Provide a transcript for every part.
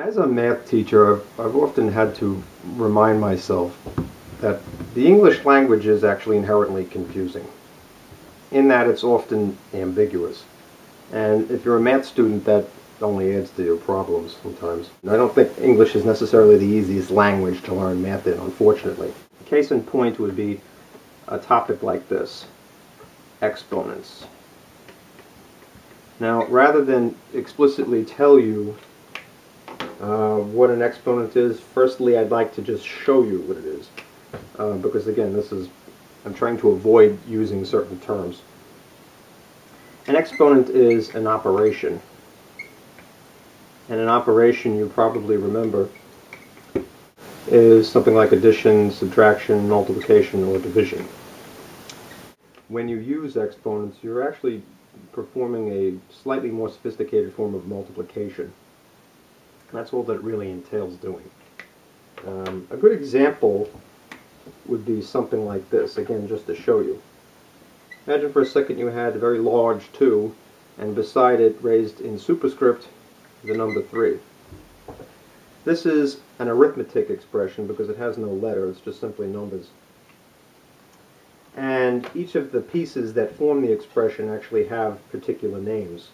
As a math teacher, I've, I've often had to remind myself that the English language is actually inherently confusing, in that it's often ambiguous. And if you're a math student, that only adds to your problems sometimes. I don't think English is necessarily the easiest language to learn math in, unfortunately. Case in point would be a topic like this, exponents. Now, rather than explicitly tell you uh, what an exponent is, firstly I'd like to just show you what it is. Uh, because again, this is, I'm trying to avoid using certain terms. An exponent is an operation. And an operation, you probably remember, is something like addition, subtraction, multiplication, or division. When you use exponents, you're actually performing a slightly more sophisticated form of multiplication. That's all that it really entails doing. Um, a good example would be something like this, again just to show you. Imagine for a second you had a very large 2 and beside it raised in superscript the number 3. This is an arithmetic expression because it has no letter, it's just simply numbers. And each of the pieces that form the expression actually have particular names.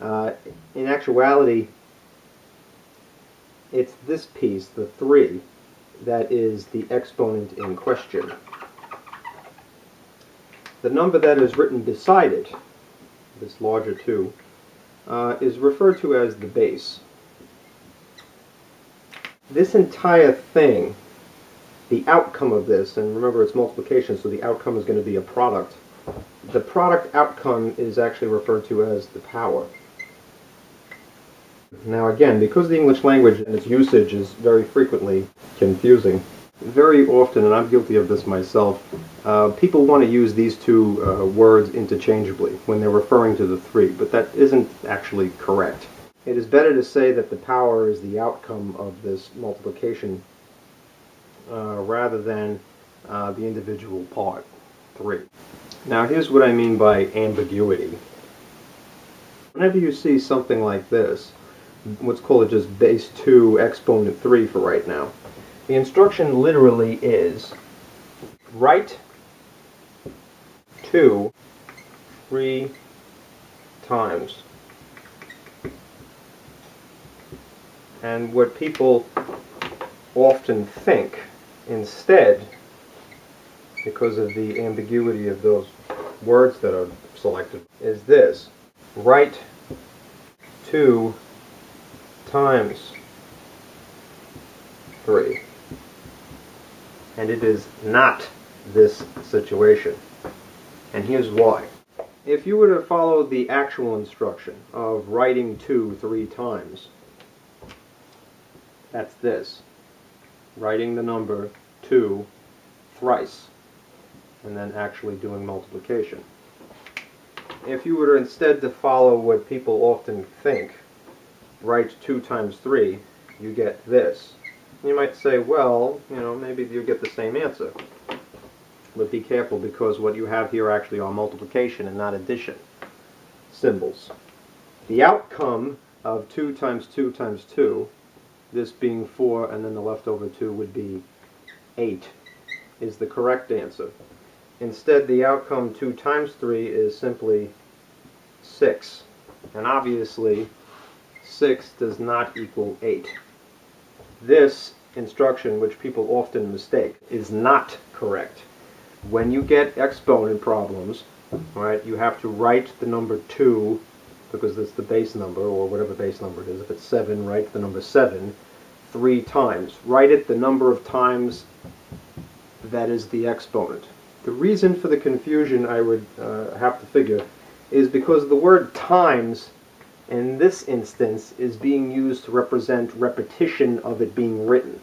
Uh, in actuality, it's this piece, the 3, that is the exponent in question. The number that is written beside it, this larger 2, uh, is referred to as the base. This entire thing, the outcome of this, and remember it's multiplication, so the outcome is going to be a product. The product outcome is actually referred to as the power. Now again, because the English language and its usage is very frequently confusing, very often, and I'm guilty of this myself, uh, people want to use these two uh, words interchangeably when they're referring to the three, but that isn't actually correct. It is better to say that the power is the outcome of this multiplication uh, rather than uh, the individual part, three. Now here's what I mean by ambiguity. Whenever you see something like this, what's called just base 2 exponent 3 for right now. The instruction literally is write 2 three times. And what people often think instead, because of the ambiguity of those words that are selected, is this. Write 2 times 3. And it is not this situation. And here's why. If you were to follow the actual instruction of writing 2 three times, that's this. Writing the number 2 thrice, and then actually doing multiplication. If you were instead to follow what people often think, write 2 times 3, you get this. You might say, well, you know, maybe you get the same answer. But be careful because what you have here actually are multiplication and not addition symbols. The outcome of 2 times 2 times 2, this being 4 and then the leftover 2 would be 8, is the correct answer. Instead, the outcome 2 times 3 is simply 6. And obviously, 6 does not equal 8. This instruction, which people often mistake, is not correct. When you get exponent problems, right, you have to write the number 2 because it's the base number or whatever base number it is. If it's 7, write the number 7 three times. Write it the number of times that is the exponent. The reason for the confusion I would uh, have to figure is because the word times in this instance is being used to represent repetition of it being written.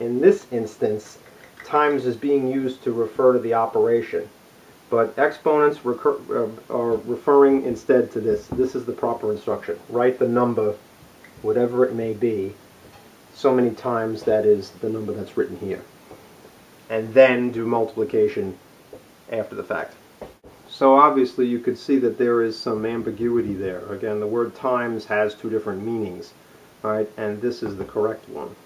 In this instance, times is being used to refer to the operation. But exponents uh, are referring instead to this. This is the proper instruction. Write the number, whatever it may be, so many times that is the number that's written here. And then do multiplication after the fact. So obviously you could see that there is some ambiguity there. Again, the word times has two different meanings. Alright, and this is the correct one.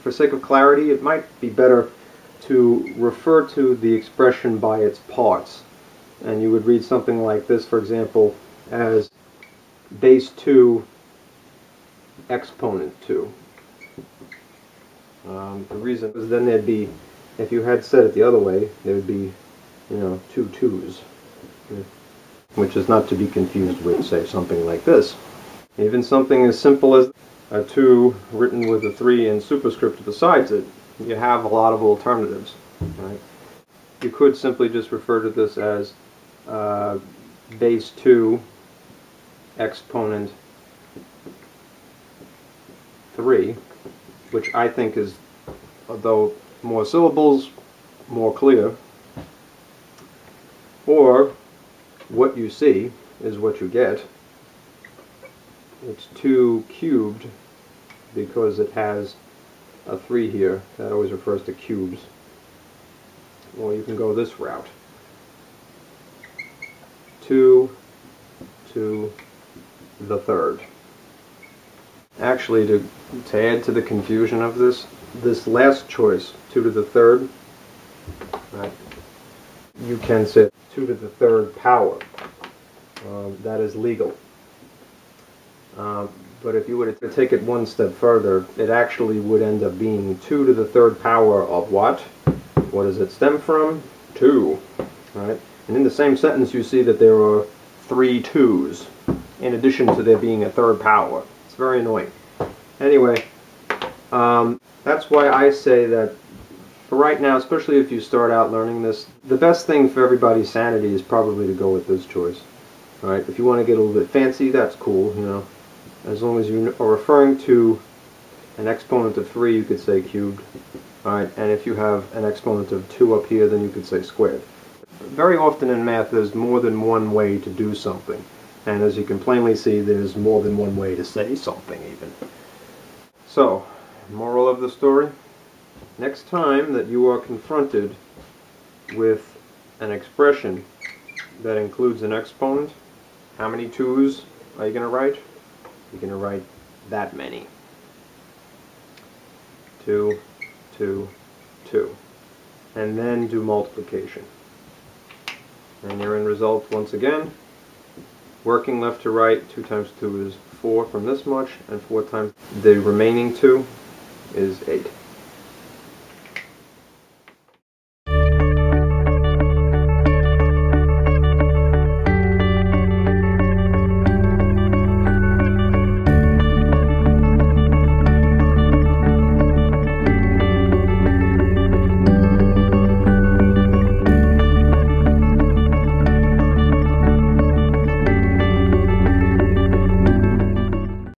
For sake of clarity, it might be better to refer to the expression by its parts. And you would read something like this, for example, as base 2 exponent 2. Um, the reason is then there'd be, if you had said it the other way, there would be, you know, two twos. Which is not to be confused with, say, something like this. Even something as simple as a 2 written with a 3 in superscript besides it, you have a lot of alternatives. Right? You could simply just refer to this as uh, base 2 exponent 3, which I think is, although more syllables, more clear. Or what you see is what you get. It's 2 cubed because it has a 3 here. That always refers to cubes. Well, you can go this route. 2 to the third. Actually, to, to add to the confusion of this, this last choice, 2 to the third, right, you can say 2 to the third power. Um, that is legal. Um, but if you were to take it one step further, it actually would end up being 2 to the third power of what? What does it stem from? 2. Right? And in the same sentence you see that there are three twos in addition to there being a third power. It's very annoying. Anyway, um, that's why I say that for right now, especially if you start out learning this, the best thing for everybody's sanity is probably to go with this choice. Alright, if you want to get a little bit fancy, that's cool, you know. As long as you are referring to an exponent of 3, you could say cubed. Alright, and if you have an exponent of 2 up here, then you could say squared. Very often in math, there's more than one way to do something. And as you can plainly see, there's more than one way to say something, even. So, moral of the story? Next time that you are confronted with an expression that includes an exponent, how many twos are you going to write? You're going to write that many. Two, two, two. And then do multiplication. And your end result, once again, working left to right, 2 times 2 is 4 from this much, and 4 times the remaining 2 is 8.